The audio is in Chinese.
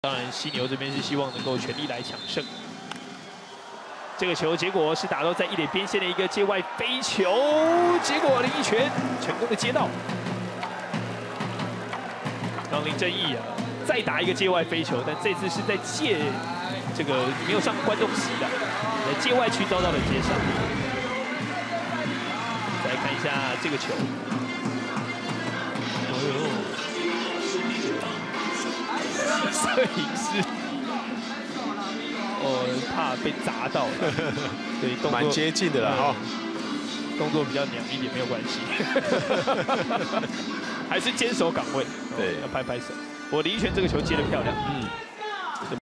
当然，犀牛这边是希望能够全力来抢胜。这个球结果是打到在一垒边线的一个界外飞球，结果林奕泉成功的接到，让林正义啊再打一个界外飞球，但这次是在界这个没有上观众席的，在界外区遭到了接杀。再看一下这个球，摄影师，哦，怕被砸到了，对，动作蛮接近的啦哈。动作比较娘一点没有关系，还是坚守岗位，对，要拍拍手。我林一泉这个球接的漂亮，嗯。